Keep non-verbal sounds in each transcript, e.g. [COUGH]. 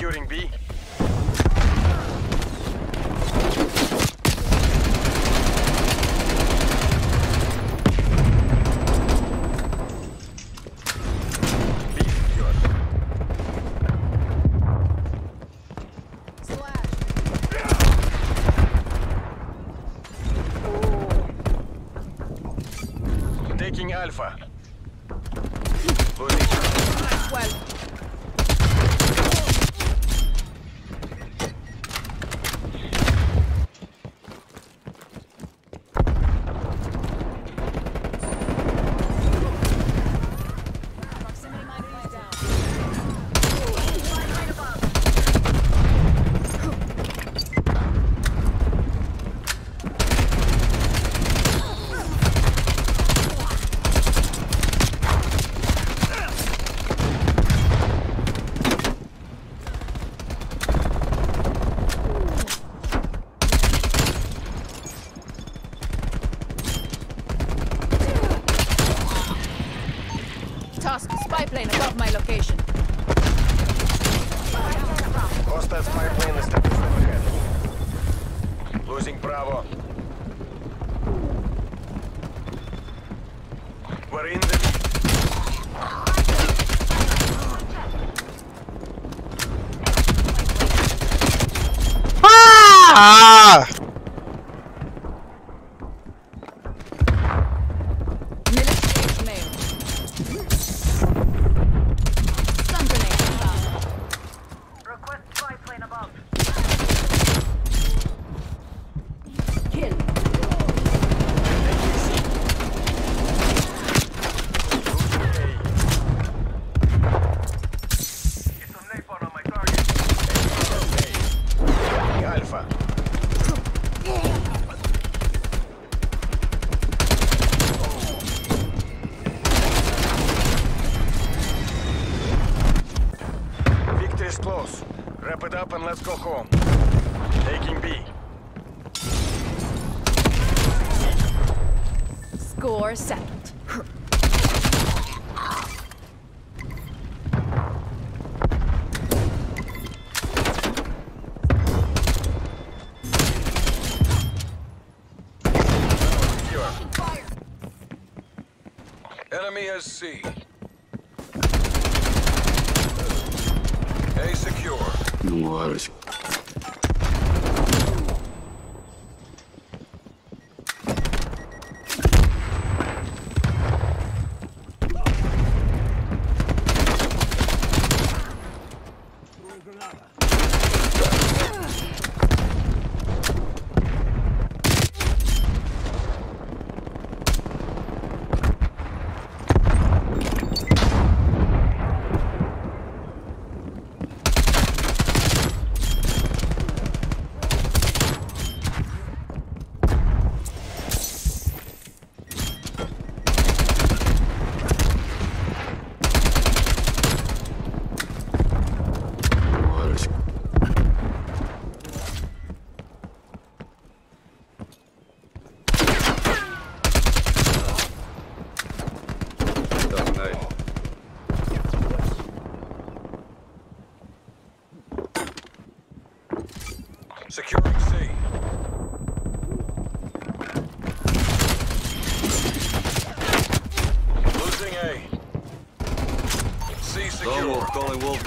Forming C4. Securing B. B secured. Taking Alpha. Losing Well, proximity miner is down. Tusk, spy plane above my location. Hostile spy plane established overhead. Losing Bravo. We're in the Ah! Military mail. Stun grenade inbound. Request spy plane above. Kill. Get some napalm on my target. Alpha. Victory's close. Wrap it up and let's go home. Taking B. Score settled. Enemy has C. A secure. No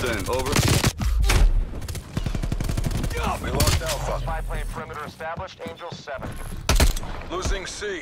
10. Over. We lost Alpha. Spy plane perimeter established. Angel 7. Losing C.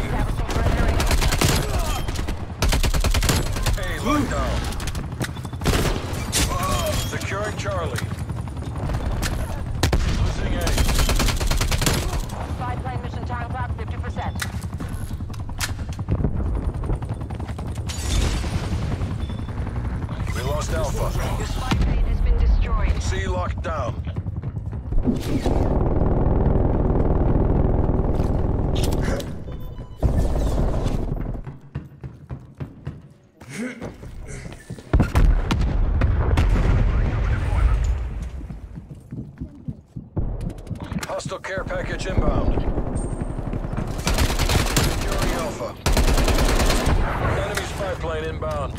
Charlie. Losing A. Spy plane mission time clock 50%. We lost Alpha. Your has been destroyed. C locked down. Inbound.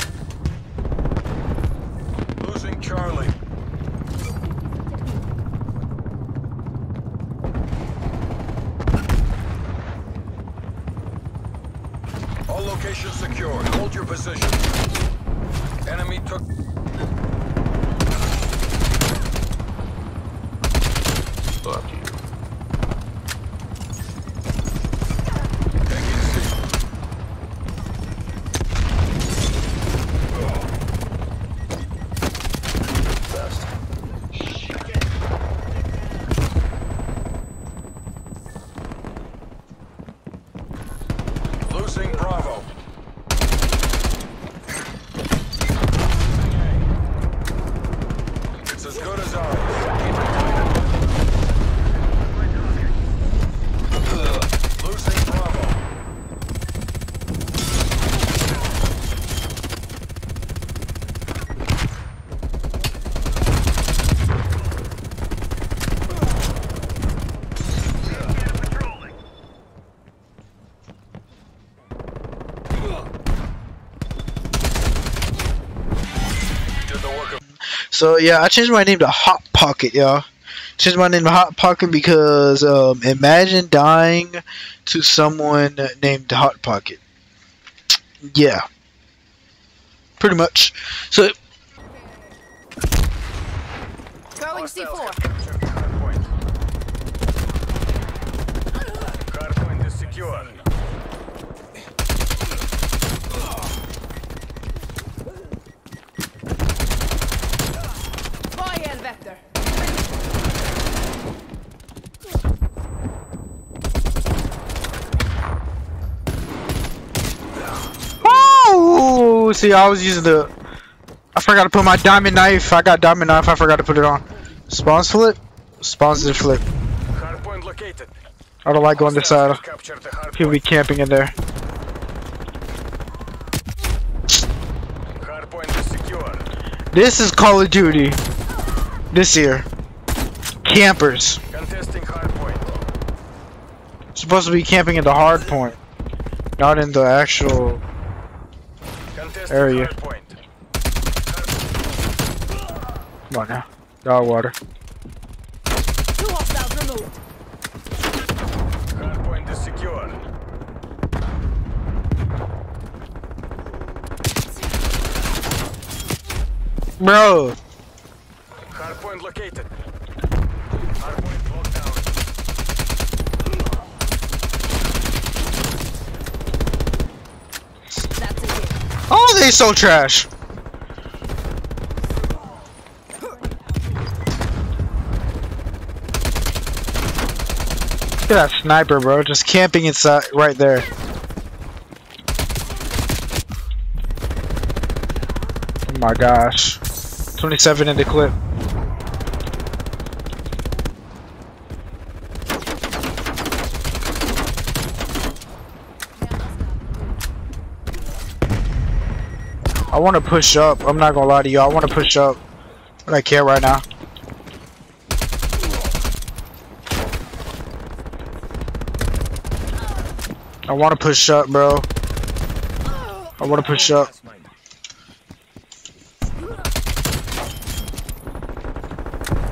Losing Charlie. All locations secured. Hold your position. Enemy took... Fuck you. Taking C. Best. Losing Bravo. It's as good as ours. Keep it tight. Losing Bravo. Did the work of So yeah, I changed my name to Hot Pocket, y'all. Changed my name to Hot Pocket because um, imagine dying to someone named Hot Pocket. Yeah, pretty much. So Going C4. have captured hardpoint. Hardpoint is secure. See, I was using the. I forgot to put my diamond knife. I got diamond knife. I forgot to put it on. Spawns flip. Spawns did flip. Hardpoint located. I don't like going this side. People be camping in there. This is Call of Duty. This year. Campers. Supposed to be camping in the hard point, not in the actual. Contesting Area. Come on now. Dog water. Two hostiles removed. Hardpoint is secure. Bro, Hardpoint located. Hardpoint locked down. That's it. They so trash. Look at that sniper, bro. Just camping inside, right there. Oh my gosh. 27 in the clip. Want to push up. I'm not gonna lie to you. I want to push up. But I can't right now. I want to push up, bro. I want to push up.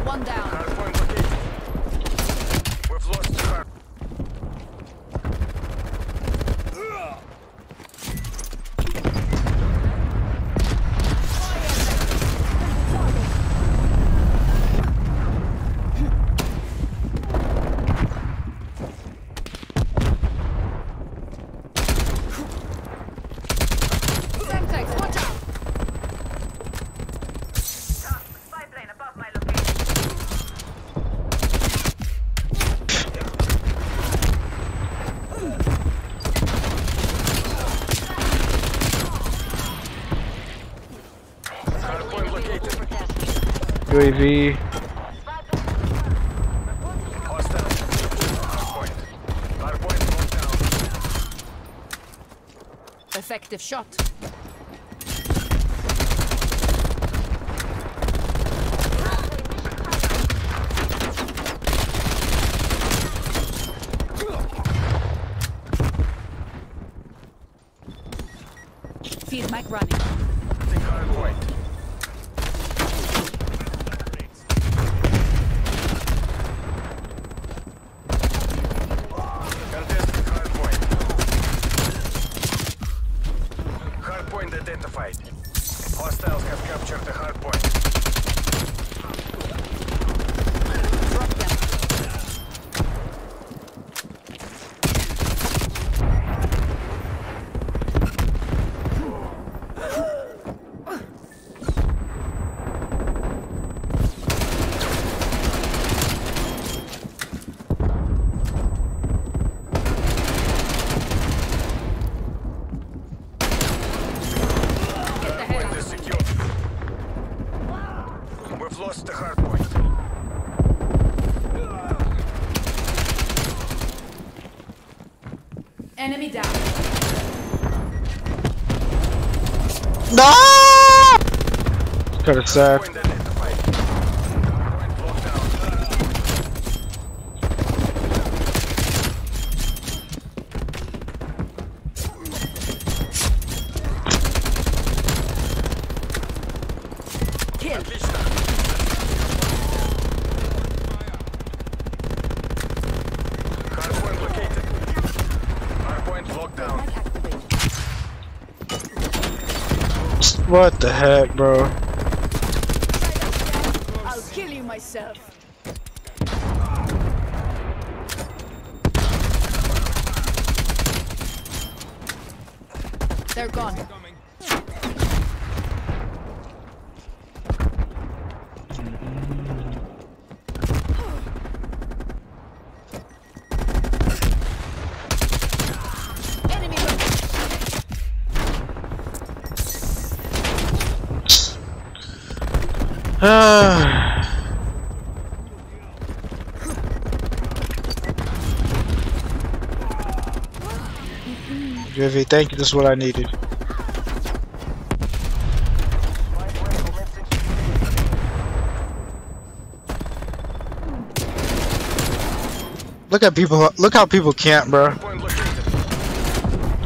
One down. UAV. Effective shot. Field mic running. Take hardpoint. Contesting hardpoint. Hardpoint identified. Hostiles have captured the hardpoint. Drop them. Get the hell Point out. is secure. We've lost the hardpoint. Enemy down. No! Kind of sad. What the heck, bro? I'll kill you myself. They're gone. [SIGHS] JV, thank you. This is what I needed. Look at people. Look how people camp, bro.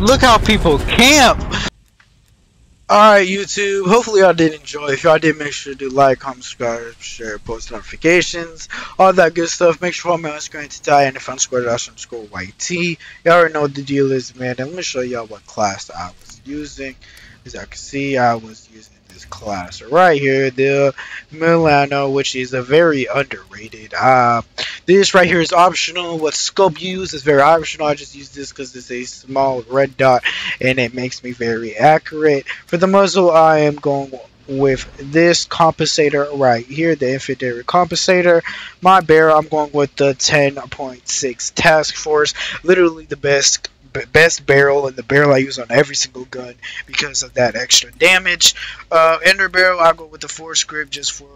Look how people camp. Alright, YouTube. Hopefully, y'all did enjoy. If y'all did, make sure to do like, comment, subscribe, share, post notifications, all that good stuff. Make sure follow me on Instagram to die and if underscore dash underscore YT. Y'all already know what the deal is, man. And let me show y'all what class I was using. As I can see, I was using this class right here, the Milano, which is a very underrated. Uh, this right here is optional. What scope use is very optional. I just use this because it's a small red dot and it makes me very accurate. For the muzzle, I am going with this compensator right here, the infantry compensator. My barrel, I'm going with the 10.6 Task Force. Literally the best best barrel and the barrel I use on every single gun because of that extra damage. Uh, Under barrel, I'll go with the foregrip just for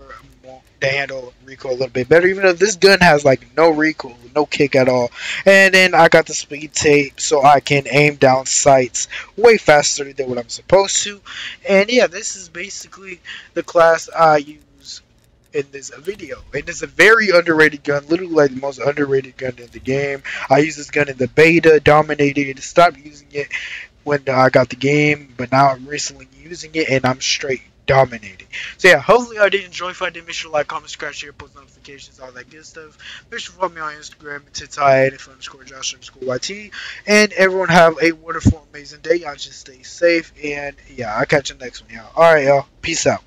more, to handle recoil a little bit better. Even though this gun has like no recoil, no kick at all. And then I got the speed tape so I can aim down sights way faster than what I'm supposed to. And yeah, this is basically the class I use in this video. And it's a very underrated gun, literally like the most underrated gun in the game. I used this gun in the beta, dominated, it, stopped using it when I got the game, but now I'm recently using it and I'm straight dominating. So yeah, hopefully I did enjoy. If I did, make sure to like, comment, subscribe, share, post notifications, all that good stuff. Make sure to follow me on Instagram, and underscore Josh underscore YT. And everyone have a wonderful, amazing day. Y'all just stay safe. And yeah, I'll catch you next one, y'all. Alright, y'all. Peace out.